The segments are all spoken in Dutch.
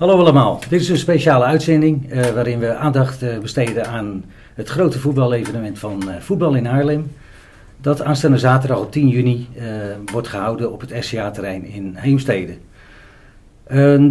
Hallo allemaal, dit is een speciale uitzending uh, waarin we aandacht uh, besteden aan het grote voetbalevenement van uh, Voetbal in Haarlem. Dat aanstaande zaterdag op 10 juni wordt gehouden op het SCA-terrein in Heemstede.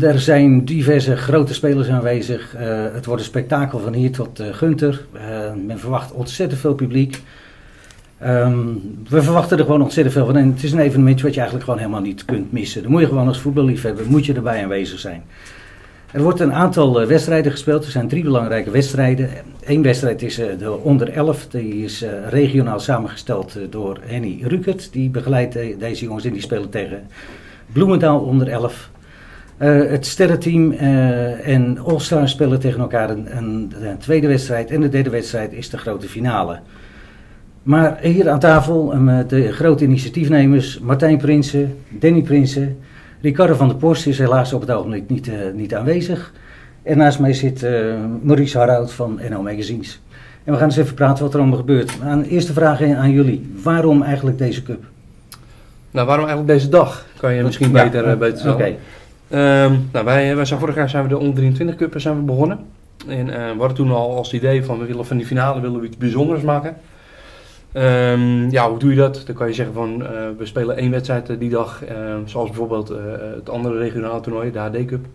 er zijn diverse grote spelers aanwezig. het wordt een spektakel van hier tot Gunter. men verwacht ontzettend veel publiek. Um, we verwachten er gewoon ontzettend veel van. En het is een evenement wat je eigenlijk gewoon helemaal niet kunt missen. Dan moet je gewoon als voetballiefhebber moet je erbij aanwezig zijn. Er wordt een aantal uh, wedstrijden gespeeld. Er zijn drie belangrijke wedstrijden. Eén wedstrijd is uh, de onder 11. Die is uh, regionaal samengesteld door Henny Rukert. Die begeleidt deze jongens en die spelen tegen Bloemendaal onder 11. het sterrenteam en All-Star spelen tegen elkaar een, een, een tweede wedstrijd. En de derde wedstrijd is de grote finale. Maar hier aan tafel met de grote initiatiefnemers Martijn Prinsen, Danny Prinsen, Ricardo van der Post is helaas op het ogenblik niet, uh, niet aanwezig. En naast mij zit uh, Maurice Harhout van NL Magazines. En we gaan eens even praten wat er allemaal gebeurt. Aan eerste vraag aan jullie. Waarom eigenlijk deze cup? Nou, waarom eigenlijk deze dag? Kan je misschien ja, beter, uh, beter. Okay. Um, nou, wij, wij zijn vorig jaar zijn we de onder 23 cup zijn we begonnen. En we hadden toen al als idee van we willen van die finale willen we iets bijzonders maken. Um, ja, hoe doe je dat? Dan kan je zeggen van uh, we spelen één wedstrijd uh, die dag, uh, zoals bijvoorbeeld het andere regionale toernooi, de HD Cup.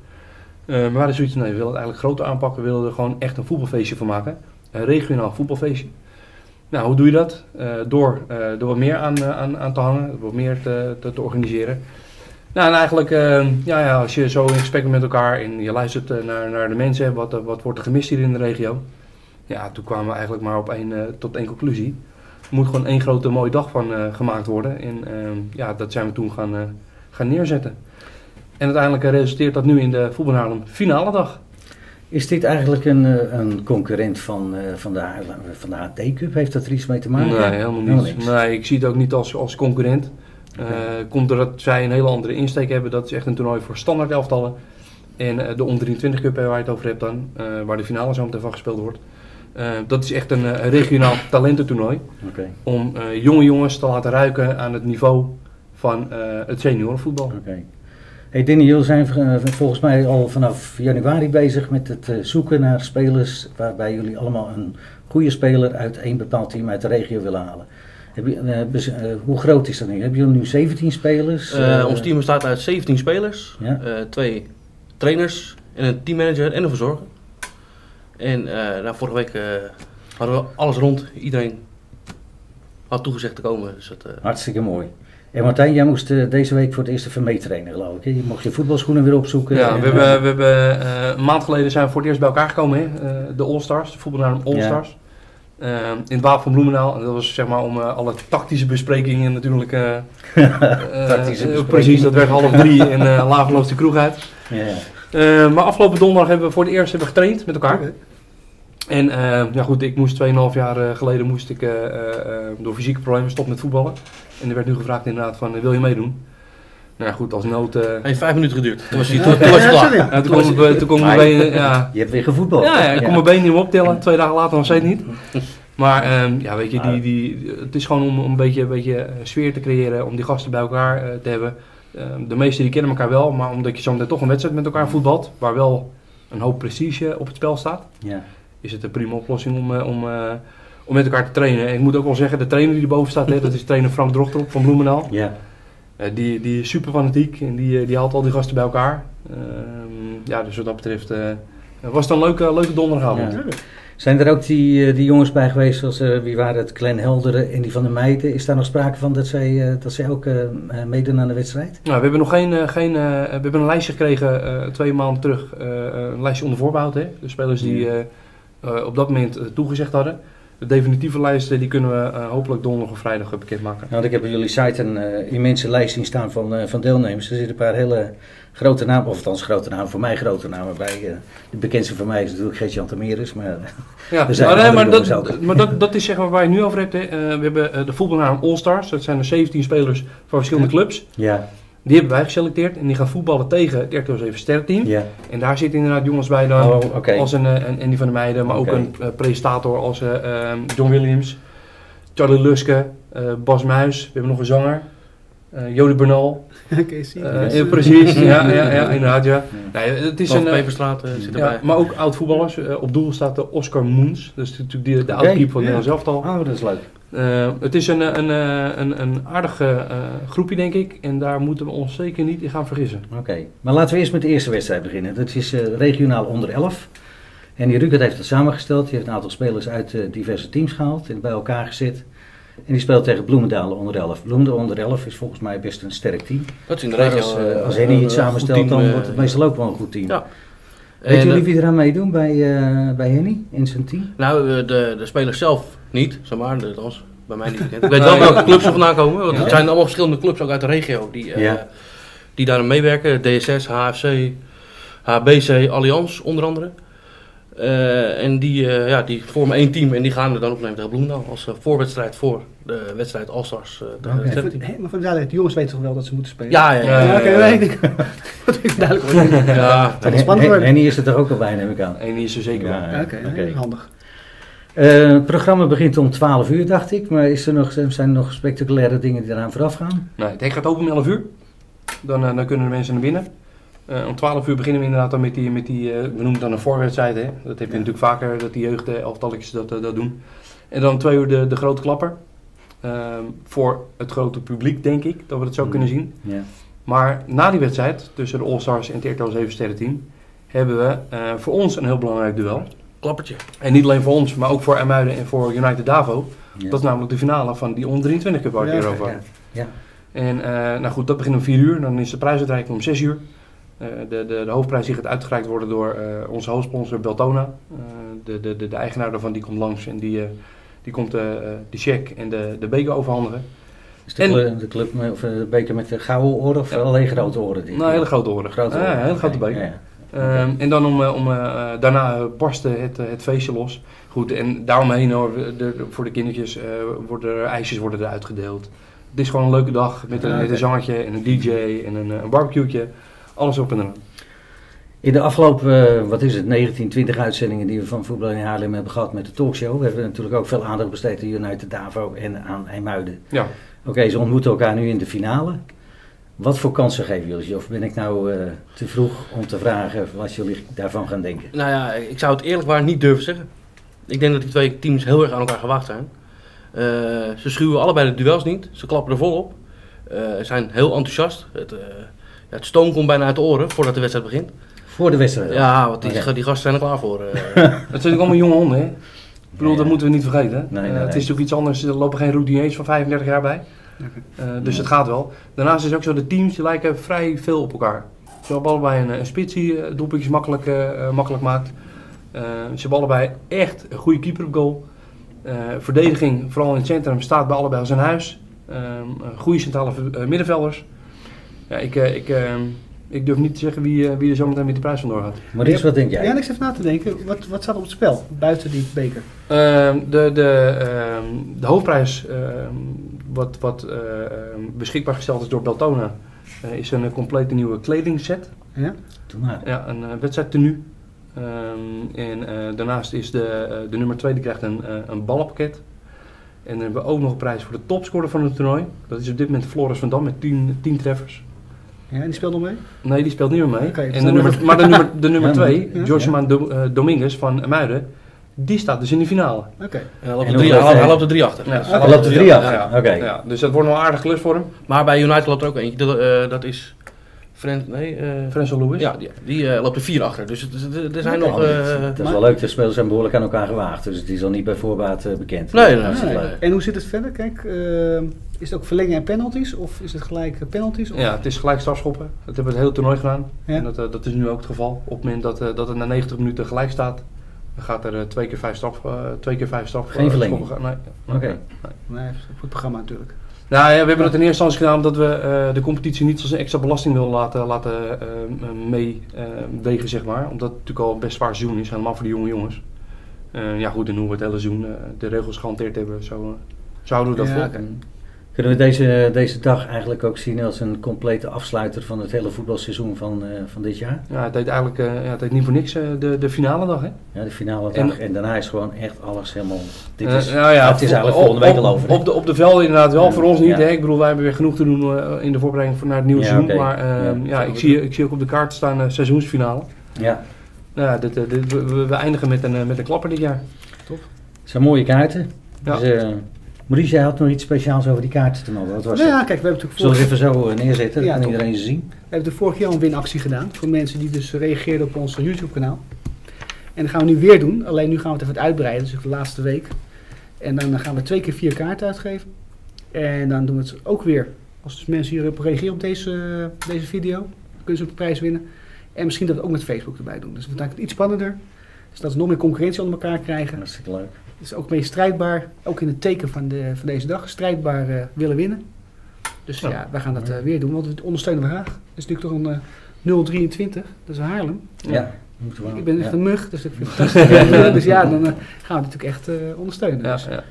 maar we hadden zoiets nee, we willen het eigenlijk groter aanpakken, we willen er gewoon echt een voetbalfeestje van maken. Een regionaal voetbalfeestje. Nou, hoe doe je dat? door, door wat meer aan, aan, aan te hangen, wat meer te, te, te organiseren. Nou, en eigenlijk, ja, ja, als je zo in gesprek met elkaar en je luistert naar, naar de mensen, wat, wat wordt er gemist hier in de regio? Ja, toen kwamen we eigenlijk maar op één, tot één conclusie moet gewoon één grote mooie dag van uh, gemaakt worden. En uh, ja, dat zijn we toen gaan, uh, gaan neerzetten. En uiteindelijk resulteert dat nu in de voetbalhaarlem finale dag. Is dit eigenlijk een, een concurrent van, van, de, van de HD Cup? Heeft dat er iets mee te maken? Nee, helemaal niet. Nee, ik zie het ook niet als, als concurrent. Okay. komt doordat zij een hele andere insteek hebben. Dat is echt een toernooi voor standaard elftallen. En de onder 23 Cup waar je het over hebt dan, waar de finale zo meteen van gespeeld wordt. Uh, dat is echt een uh, regionaal talententoernooi. Okay. Om uh, jonge jongens te laten ruiken aan het niveau van het seniorenvoetbal. Okay. Hey Danny, jullie zijn volgens mij al vanaf januari bezig met het zoeken naar spelers waarbij jullie allemaal een goede speler uit één bepaald team uit de regio willen halen. Heb je, hoe groot is dat nu? Hebben jullie nu 17 spelers? ons team bestaat uit 17 spelers, ja? twee trainers en een teammanager en een verzorger. En uh, nou, vorige week uh, hadden we alles rond. Iedereen had toegezegd te komen. Dus dat, uh... Hartstikke mooi. En Martijn, jij moest deze week voor het eerste vermeet trainen, geloof ik. Hè? Je mocht je voetbalschoenen weer opzoeken. Ja, we hebben, we hebben een maand geleden zijn we voor het eerst bij elkaar gekomen. Hè? de All-Stars, de voetbalnaam All-Stars. Ja. in het Wapen van Bloemendaal. En dat was zeg maar om alle tactische besprekingen natuurlijk. tactische besprekingen. Precies, dat werd half drie en uh, Laven de kroeg uit. Ja. maar afgelopen donderdag hebben we voor het eerst hebben getraind met elkaar. Okay. En uh, ja goed, ik moest 2,5 jaar uh, geleden moest ik uh, door fysieke problemen stoppen met voetballen. En er werd nu gevraagd inderdaad van, wil je meedoen? Nou ja, goed, als nood... Het heeft vijf minuten geduurd. Toen was je, toen, toen was klaar. Ja, toen kon toen kon mijn been... Ja. Je hebt weer gevoetbald. Ja, ja ik kon mijn been niet meer optillen. Twee dagen later nog steeds niet. Maar um, ja, weet je, die, die, het is gewoon om, om een beetje, een beetje sfeer te creëren, om die gasten bij elkaar te hebben. Um, de meesten die kennen elkaar wel, maar omdat je zo meteen toch een wedstrijd met elkaar voetbalt, waar wel een hoop prestige op het spel staat. Ja is het een prima oplossing om, eh, om, eh, om met elkaar te trainen. En ik moet ook wel zeggen, de trainer die erboven staat, hè, dat is trainer Frank Drochterop van Bloemendaal. Ja. Uh, die, die is super fanatiek en die, die haalt al die gasten bij elkaar. Uh, ja, dus wat dat betreft was het een leuke, leuke donderdagavond. Ja. Zijn er ook die, die jongens bij geweest, zoals wie waren het, Glenn Helderen en die van de meiden? Is daar nog sprake van dat zij, dat zij ook meedoen aan de wedstrijd? Nou, we hebben nog geen, geen we hebben een lijstje gekregen twee maanden terug, een lijstje onder voorbehoud. Hè? De spelers die uh, op dat moment uh, toegezegd hadden. De definitieve lijsten die kunnen we uh, hopelijk donderdag of vrijdag bekendmaken. Nou, ik heb op jullie site een immense lijst zien staan van, van deelnemers. Er zitten een paar hele grote namen, of althans grote namen, voor mij grote namen bij. de bekendste voor mij is natuurlijk Geert-Jan maar ja, er zijn maar, nee, maar, dat, maar dat, dat is zeg maar waar je nu over hebt. Hè. we hebben de voetbalnaam All Stars, dat zijn er 17 spelers van verschillende clubs. Ja. Die hebben wij geselecteerd en die gaan voetballen tegen het RTL 7 sterrenteam. Yeah. En daar zitten inderdaad jongens bij dan, oh, okay. als een, een Andy van der Meijden, maar okay. ook een uh, presentator als uh, John Williams, Charlie Luske, uh, Bas Muis, we hebben nog een zanger. Uh, Jody Bernal. Okay, uh, precies, ja, ja, ja, inderdaad, ja. Nee, het is een, Peperstraat zit erbij. maar ook oud-voetballers. op doel staat de Oscar Moens. Dat is natuurlijk die, de oude keeper van Nederland zelf al. Oh, dat is leuk. Uh, het is een, een, een, een aardige uh, groepje, denk ik. En daar moeten we ons zeker niet in gaan vergissen. Oké, maar laten we eerst met de eerste wedstrijd beginnen. Dat is uh, regionaal onder 11. En die Rukert heeft het samengesteld. Die heeft een aantal spelers uit diverse teams gehaald en bij elkaar gezet. En die speelt tegen Bloemendaal onder 11. Bloemendaal onder 11 is volgens mij best een sterk team. Dat is in de regio. Als, als Henny iets samenstelt, dan wordt het meestal ook wel een goed team. Ja. Weet jullie wie eraan meedoen bij, bij Henny in zijn team? Nou, de, de spelers zelf niet, zeg maar, althans bij mij niet bekend. Ik weet wel welke clubs er vandaan komen, want het zijn allemaal verschillende clubs ook uit de regio die, uh, die daar meewerken. DSS, HFC, HBC, Allianz onder andere. Uh, en die, uh, ja, die vormen één team en die gaan er dan opnemen tegen Bloemendaal als uh, voorwedstrijd voor de wedstrijd All-Stars. Uh, okay. Hey, maar voor de duidelijkheid, de jongens weten toch wel dat ze moeten spelen? Ja, ja, ja. ja, Oké, okay, dat is duidelijk. ja, dat is spannend En die is er toch ook al bij, neem ik aan. En die is er zeker bij. Oké, okay, handig. Uh, het programma begint om 12 uur, dacht ik. Maar is er nog, zijn er nog spectaculaire dingen die eraan vooraf gaan? Nee, het hek gaat open om 11 uur. Dan, uh, dan kunnen de mensen naar binnen. Uh, om 12 uur beginnen we inderdaad dan met die, met die we noemen het dan een voorwedstrijd. Hè? Dat heb je natuurlijk vaker, dat die jeugdelftalletjes dat, dat doen. En dan om 2 uur de, de grote klapper. Ehm, voor het grote publiek, denk ik, dat we het zo mm. kunnen zien. Yeah. Maar na die wedstrijd, tussen de All-Stars en het RTL 7 sterren team, hebben we voor ons een heel belangrijk duel klappertje. En niet alleen voor ons, maar ook voor Emuiden en voor United Davo. Dat is namelijk de finale van die onder 23 Cup waar ik ja, over ja. ja. En uh, nou goed, dat begint om 4 uur. Dan is de prijsuitreiking om 6 uur. Uh, de, de, de hoofdprijs die gaat uitgereikt worden door uh, onze hoofdsponsor Beltona. de, de, de, de, eigenaar daarvan die komt langs en die, die komt de cheque en de, de beker overhandigen. Is de, en, club, de club of de beker met de gouden oren of alleen grote oren? Die, nou, hele grote oren. Grote oren. Ja, hele grote beker. Um, en dan om, om uh, daarna barstte het, het feestje los. Goed, en daaromheen hoor, de, voor de kindertjes uh, worden er ijsjes worden er uitgedeeld. Het is gewoon een leuke dag met een, met een zangetje en een DJ en een, een barbecue'tje. Alles op en eraan. In de afgelopen, wat is het, 19, 20 uitzendingen die we van Voetbal in Haarlem hebben gehad met de talkshow, we hebben natuurlijk ook veel aandacht besteed aan United Davo en aan IJmuiden. Ja. Oké, ze ontmoeten elkaar nu in de finale. Wat voor kansen geven jullie? Of ben ik nou uh, te vroeg om te vragen wat jullie daarvan gaan denken? Nou ja, ik zou het eerlijk waar niet durven zeggen. Ik denk dat die twee teams heel erg aan elkaar gewacht zijn. Uh, ze schuwen allebei de duels niet. Ze klappen er volop. Uh, zijn heel enthousiast. Het, het, stoom komt bijna uit de oren voordat de wedstrijd begint. Voor de wedstrijd? Ja, want die, die gasten zijn er klaar voor. het zijn natuurlijk allemaal jonge honden, hè? Ik bedoel, dat moeten we niet vergeten. Nee, nee, het is natuurlijk iets anders. Er lopen geen routiniers van 35 jaar bij. Uh, dus het gaat wel. Daarnaast is het ook zo, de teams die lijken vrij veel op elkaar. Ze hebben allebei een, een spits die doelpuntjes makkelijk, uh, makkelijk maakt. ze hebben allebei echt een goede keeper op goal. verdediging, vooral in het centrum, staat bij allebei als een huis. goede centrale middenvelders. Ja, ik, ik, ik durf niet te zeggen wie, wie er zometeen met de prijs vandoor gaat. Maar is wat denk jij? Ja, ik zit even na te denken. Wat, wat staat op het spel buiten die beker? Uh, de, de, uh, de hoofdprijs uh, wat, wat uh, beschikbaar gesteld is door Beltona, uh, is een complete nieuwe kledingset. Ja? Ja, een uh, wedstrijdtenu. Um, en daarnaast is de, de nummer 2 die krijgt een, een ballenpakket. En dan hebben we ook nog een prijs voor de topscorer van het toernooi. Dat is op dit moment Floris van Dam met 10 treffers. Ja, en die speelt nog mee? Nee, die speelt niet meer mee. Okay, en de nummer, maar de nummer, de nummer 2, ja, Joshua ja. Dominguez van Muiden, die staat dus in de finale. Oké. Okay. Hij, loopt er drie, hij, hij loopt er drie achter. Ja, hij loopt er drie achter. Ja, Oké. Ja, dus dat wordt nog een aardige klus voor hem. Maar bij United loopt er ook eentje. Dat, uh, dat is Fren, nee, uh, Frenzo Lewis. Ja, die, die uh, loopt er vier achter. Dus er zijn nog... dat is wel leuk, de spelers zijn behoorlijk aan elkaar gewaagd. Dus het is al niet bij voorbaat bekend. Nee, nee, nee, nee, En hoe zit het verder? Kijk, is het ook verlengen en penalties? Of is het gelijk penalties? Of? Ja, het is gelijk strafschoppen. Dat hebben we het hele toernooi gedaan. Ja? En dat, dat is nu ook het geval. Op het moment dat, dat het na 90 minuten gelijk staat, dan gaat er uh, twee keer vijf straf, uh, twee keer vijf straf. Geen verlenging? Nee. Oké. Okay. Nee. nee, goed programma natuurlijk. Nou ja, we hebben het in eerste instantie gedaan omdat we uh, de competitie niet als een extra belasting willen laten, laten meewegen, zeg maar. Omdat het natuurlijk al best zwaar seizoen is, helemaal voor de jonge jongens. ja goed, en hoe we het hele seizoen de regels gehanteerd hebben, zo zouden we dat ja, volgen. Kunnen we deze, deze dag eigenlijk ook zien als een complete afsluiter van het hele voetbalseizoen van, uh, van dit jaar? Ja, het heet eigenlijk uh, ja, het heet niet voor niks uh, de, de finale dag, hè? Ja, de finale dag. En, en daarna is gewoon echt alles helemaal... Dit is, nou ja, het is eigenlijk volgende week al over. Op de, op de velden inderdaad wel, voor ons niet. Hè? Ik bedoel, wij hebben weer genoeg te doen in de voorbereiding naar het nieuwe seizoen. Okay. Maar ehm, ja, ik, zie, ik zie ook op de kaart staan seizoensfinale. Ja. Nou, dit, dit, we, we, eindigen met een, met een klapper dit jaar. Top. Het zijn mooie kaarten. Ja. Dus, Maurice, jij had nog iets speciaals over die kaarten te melden. Wat was nou ja, kijk, we hebben natuurlijk Zullen we even zo eh, neerzetten? Ja, kan iedereen ze zien. We hebben de vorige keer al een winactie gedaan. Voor mensen die dus reageerden op ons YouTube kanaal. En dat gaan we nu weer doen. Alleen nu gaan we het even uitbreiden. Dus de laatste week. En dan gaan we twee keer vier kaarten uitgeven. En dan doen we het ook weer. Als dus mensen hierop reageren op deze, deze video. kunnen ze een prijs winnen. En misschien dat we ook met Facebook erbij doen. Dus we maken het iets spannender. Dus dat we nog meer concurrentie onder elkaar krijgen. Hartstikke leuk is ook mee strijdbaar, ook in het teken van, de, van deze dag, strijdbaar uh, willen winnen. Dus ja, ja wij gaan dat uh, weer doen, want we ondersteunen we graag. Het is natuurlijk toch een uh, 023, dat is Haarlem. Ja. Ik ben echt ja. een mug, dus ik vind het fantastisch. dus ja, dan gaan we natuurlijk echt ondersteunen. Dus. Ja, ja.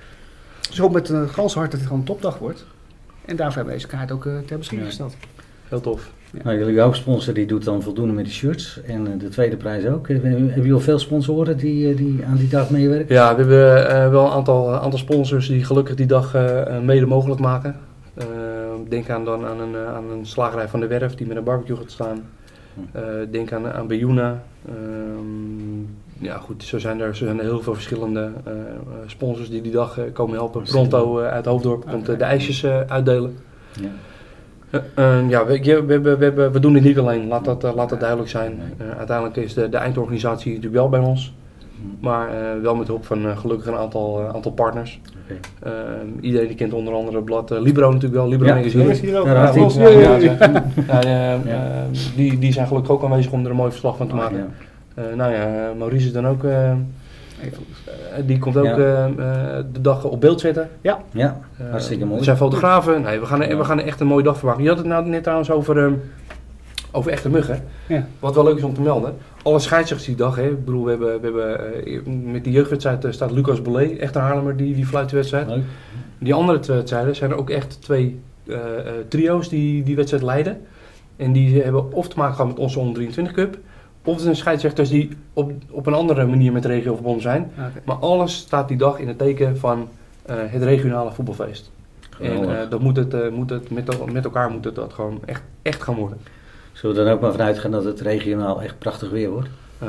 dus ik hoop met een gans hart dat het gewoon een topdag wordt. En daarvoor hebben we deze kaart ook ter beschikking gesteld. Heel tof. Ja. Nou, jullie hoofdsponsor die doet dan voldoende met de shirts. En uh, de tweede prijs ook. Hebben jullie al veel sponsoren die, uh, die aan die dag meewerken? Ja, we hebben wel een aantal, aantal sponsors die gelukkig die dag mede mogelijk maken. denk aan, dan aan, een, aan een slagerij van de Werf die met een barbecue gaat staan. Denk aan, aan Bejuna. Ehm, ja goed, zo zijn, er, zo zijn er heel veel verschillende sponsors die die dag komen helpen. Pronto uit Hoofddorp komt de ijsjes uitdelen. Ja. Uh, ja, we, we, we, we, we doen dit niet alleen, laat dat, uh, laat dat duidelijk zijn. Uh, uiteindelijk is de, de eindorganisatie natuurlijk wel bij ons, maar wel met hulp van gelukkig een aantal, aantal partners. Okay. Ehm, iedereen die kent onder andere het blad Libro natuurlijk wel, Libro ja, Magazine. Ja, die, die zijn gelukkig ook aanwezig om er een mooi verslag van te ah, maken. nou ja, Maurice is dan ook eh, die komt ook eh, eh, de dag op beeld zetten. Ja, ja hartstikke mooi. Er zijn fotografen. Nee, we, gaan er, we gaan er echt een mooie dag verwachten. Je had het nou net trouwens over, ehm, over echte muggen. Ja. Wat wel leuk is om te melden. Alle scheidsrechters die dag, hè. Ik bedoel, we hebben, we hebben met die jeugdwedstrijd staat Lucas Bolé, echt een Haarlemmer, die, die fluit de wedstrijd. Leuk. Die andere twee wedstrijden zijn er ook echt twee trio's die die wedstrijd leiden. En die hebben of te maken gehad met onze onder 23 Cup. Of het zijn scheidsrechters die op, op een andere manier met de regio verbonden zijn. Ah, maar alles staat die dag in het teken van uh, het regionale voetbalfeest. En uh, dat moet het, uh, moet het met, met, elkaar moet het dat gewoon echt, echt gaan worden. Zullen we dan ook maar vanuit gaan dat het regionaal echt prachtig weer wordt?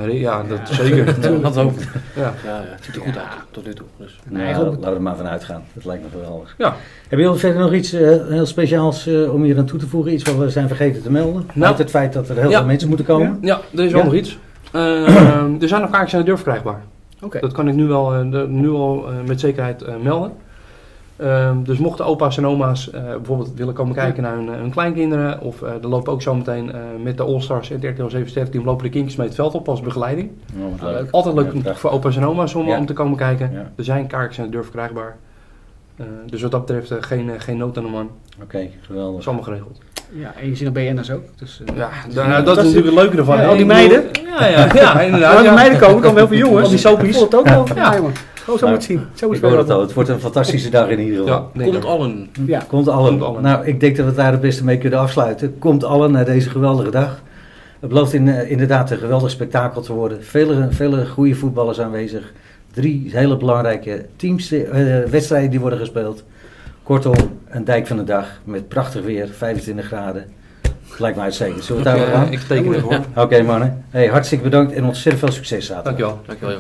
Ja, dat zeker. dat ook. Ja. Ja, het ziet er goed uit tot nu toe. Dus. Nee, laten we er maar vanuit gaan. Dat lijkt me geweldig. Ja. Hebben jullie verder nog iets uh, heel speciaals uh, om hier aan toe te voegen? Iets wat we zijn vergeten te melden? Nou, het feit dat er heel veel mensen moeten komen? Ja, er is wel nog iets. Uh, er zijn nog kaartjes aan de deur verkrijgbaar. Okay. Dat kan ik nu al, nu al met zekerheid melden. Um, dus mochten opa's en oma's uh, bijvoorbeeld willen komen kijken naar hun, hun kleinkinderen, of uh, er lopen ook zometeen uh, met de All-Stars en de RTL 7 team lopen de kindjes mee het veld op als begeleiding. Oh, leuk. Altijd leuk ja, voor opa's en oma's om, ja. om te komen kijken. Ja. Er zijn kaartjes de deur verkrijgbaar. Dus wat dat betreft geen, geen nood aan de man. Oké, okay, geweldig. Dat is allemaal geregeld. Ja, en je ziet nog BN'ers ook. Dus, ja, nou, dat is natuurlijk het leuke ervan. al die meiden. Ja, ja, ja, inderdaad. Al die meiden komen, dan wel veel jongens. Al die soapies. het ook wel. Ja. Oh, zo moet zien. Zo ik het al. Het wordt een fantastische dag in ieder geval. Ja, komt allen. Ja. Komt allen. Komt allen. Nou, ik denk dat we daar het beste mee kunnen afsluiten. Komt allen naar deze geweldige dag. Het belooft in, inderdaad een geweldig spektakel te worden. Vele, vele goede voetballers aanwezig. Drie hele belangrijke teams, uh, wedstrijden die worden gespeeld. Kortom, een dijk van de dag met prachtig weer, 25 graden. Lijkt mij uitstekend. Zullen we het daar gaan? Ik teken het hoor. Oké okay, mannen. Hey, hartstikke bedankt en ontzettend veel succes zaterdag. Dankjewel. Dankjewel.